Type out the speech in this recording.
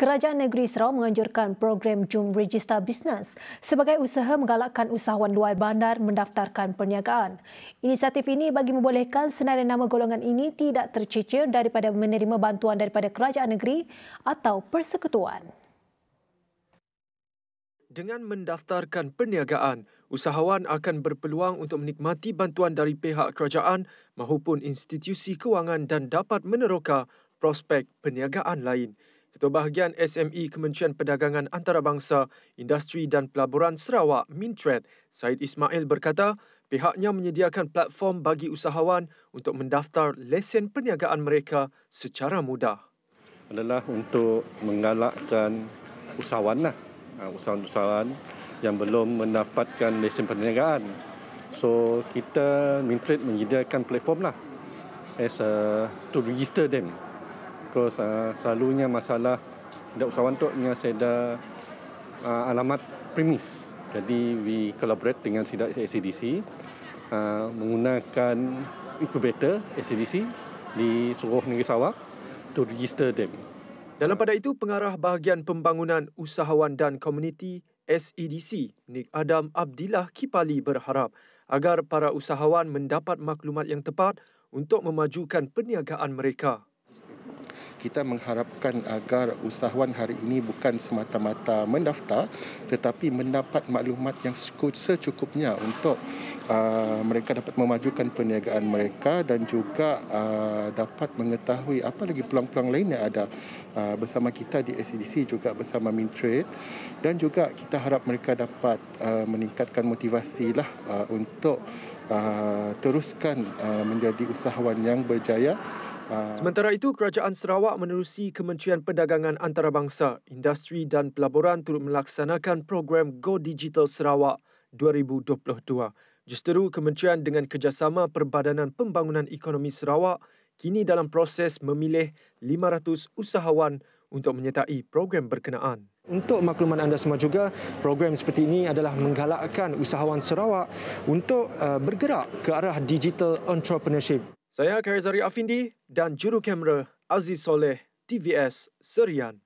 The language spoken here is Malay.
Kerajaan Negeri Sarawak menganjurkan program Jum Register Business sebagai usaha menggalakkan usahawan luar bandar mendaftarkan perniagaan. Inisiatif ini bagi membolehkan senarai nama golongan ini tidak tercicir daripada menerima bantuan daripada kerajaan negeri atau persekutuan. Dengan mendaftarkan perniagaan, usahawan akan berpeluang untuk menikmati bantuan dari pihak kerajaan maupun institusi kewangan dan dapat meneroka prospek perniagaan lain. Ketua Bahagian SME Kementerian Perdagangan Antarabangsa, Industri dan Pelaburan Sarawak, Mintred, Said Ismail berkata, pihaknya menyediakan platform bagi usahawan untuk mendaftar lesen perniagaan mereka secara mudah. Adalah untuk menggalakkan usahawan lah, ha, usahawan-usahawan yang belum mendapatkan lesen perniagaan. So kita Mintred menyediakan platform lah as a, to register them because uh, selalunya masalah dak usahawan tu nya saya uh, alamat premis. Jadi we collaborate dengan SIDA ACDC uh, menggunakan incubator ACDC di seluruh negeri Sarawak to register them. Dalam pada itu, pengarah bahagian pembangunan usahawan dan komuniti SEDC, Nik Adam Abdillah Kipali berharap agar para usahawan mendapat maklumat yang tepat untuk memajukan perniagaan mereka kita mengharapkan agar usahawan hari ini bukan semata-mata mendaftar tetapi mendapat maklumat yang secukupnya untuk uh, mereka dapat memajukan perniagaan mereka dan juga uh, dapat mengetahui apa lagi peluang-peluang lain yang ada uh, bersama kita di SCDC juga bersama Mintrade dan juga kita harap mereka dapat uh, meningkatkan motivasi lah uh, untuk uh, teruskan uh, menjadi usahawan yang berjaya. Sementara itu, Kerajaan Sarawak menerusi Kementerian Perdagangan Antarabangsa, Industri dan Pelaburan turut melaksanakan program Go Digital Sarawak 2022. Justeru Kementerian dengan kerjasama Perbadanan Pembangunan Ekonomi Sarawak kini dalam proses memilih 500 usahawan untuk menyertai program berkenaan. Untuk makluman anda semua juga, program seperti ini adalah menggalakkan usahawan Sarawak untuk uh, bergerak ke arah digital entrepreneurship. Saya Karizari Afindi dan juru kamera Aziz Soleh TVS Serian.